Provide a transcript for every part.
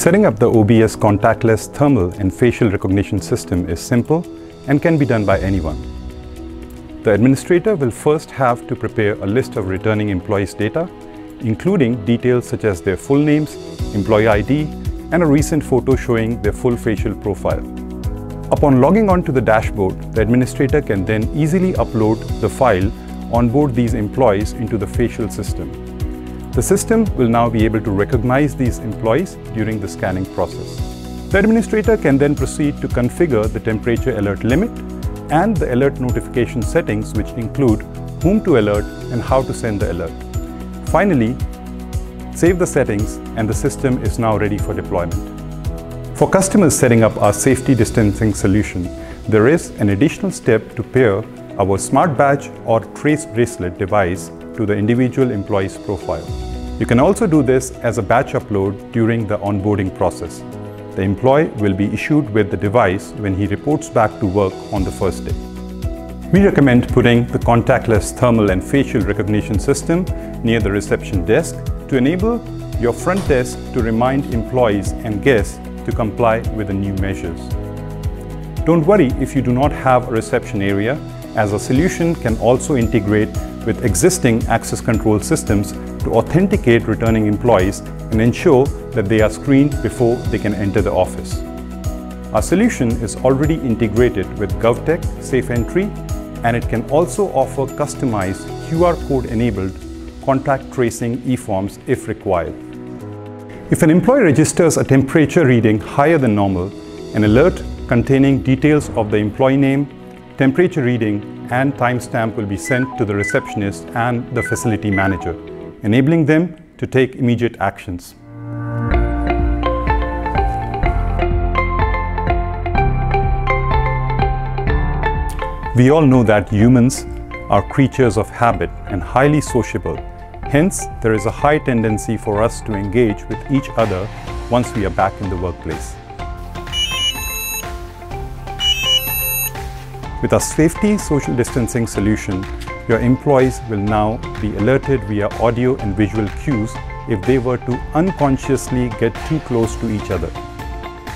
Setting up the OBS contactless thermal and facial recognition system is simple and can be done by anyone. The administrator will first have to prepare a list of returning employees' data, including details such as their full names, employee ID, and a recent photo showing their full facial profile. Upon logging on to the dashboard, the administrator can then easily upload the file onboard these employees into the facial system. The system will now be able to recognize these employees during the scanning process. The administrator can then proceed to configure the temperature alert limit and the alert notification settings which include whom to alert and how to send the alert. Finally, save the settings and the system is now ready for deployment. For customers setting up our safety distancing solution, there is an additional step to pair our Smart Badge or Trace Bracelet device to the individual employee's profile. You can also do this as a batch upload during the onboarding process. The employee will be issued with the device when he reports back to work on the first day. We recommend putting the contactless thermal and facial recognition system near the reception desk to enable your front desk to remind employees and guests to comply with the new measures. Don't worry if you do not have a reception area as a solution can also integrate with existing access control systems to authenticate returning employees and ensure that they are screened before they can enter the office. Our solution is already integrated with GovTech Safe Entry and it can also offer customized QR code enabled contact tracing e-forms if required. If an employee registers a temperature reading higher than normal, an alert containing details of the employee name, temperature reading and timestamp will be sent to the receptionist and the facility manager, enabling them to take immediate actions. We all know that humans are creatures of habit and highly sociable. Hence, there is a high tendency for us to engage with each other once we are back in the workplace. With our safety social distancing solution, your employees will now be alerted via audio and visual cues if they were to unconsciously get too close to each other.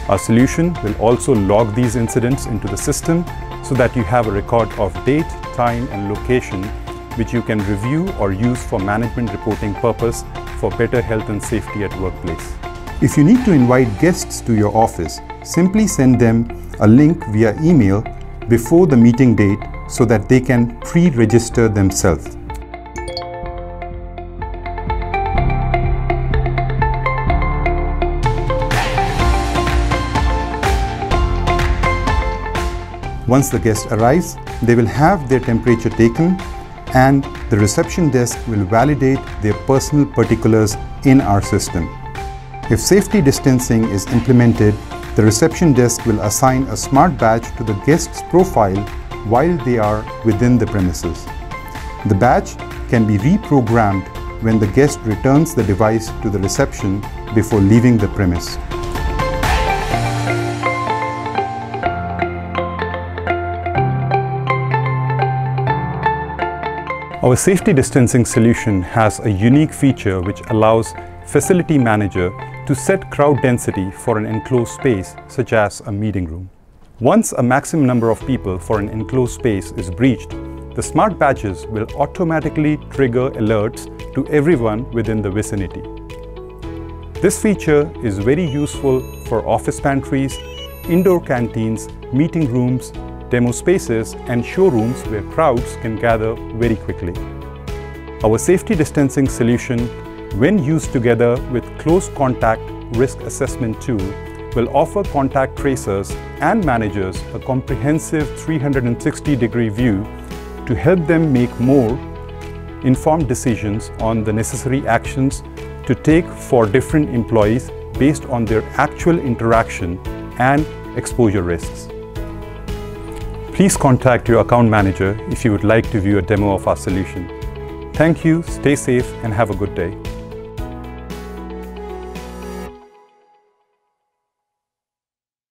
Our solution will also log these incidents into the system so that you have a record of date, time and location which you can review or use for management reporting purpose for better health and safety at workplace. If you need to invite guests to your office, simply send them a link via email before the meeting date so that they can pre-register themselves. Once the guest arrives, they will have their temperature taken and the reception desk will validate their personal particulars in our system. If safety distancing is implemented, the reception desk will assign a smart badge to the guest's profile while they are within the premises. The badge can be reprogrammed when the guest returns the device to the reception before leaving the premise. Our safety distancing solution has a unique feature which allows facility manager to set crowd density for an enclosed space, such as a meeting room. Once a maximum number of people for an enclosed space is breached, the smart badges will automatically trigger alerts to everyone within the vicinity. This feature is very useful for office pantries, indoor canteens, meeting rooms, demo spaces and showrooms where crowds can gather very quickly. Our safety distancing solution when used together with close contact risk assessment tool, will offer contact tracers and managers a comprehensive 360-degree view to help them make more informed decisions on the necessary actions to take for different employees based on their actual interaction and exposure risks. Please contact your account manager if you would like to view a demo of our solution. Thank you, stay safe and have a good day.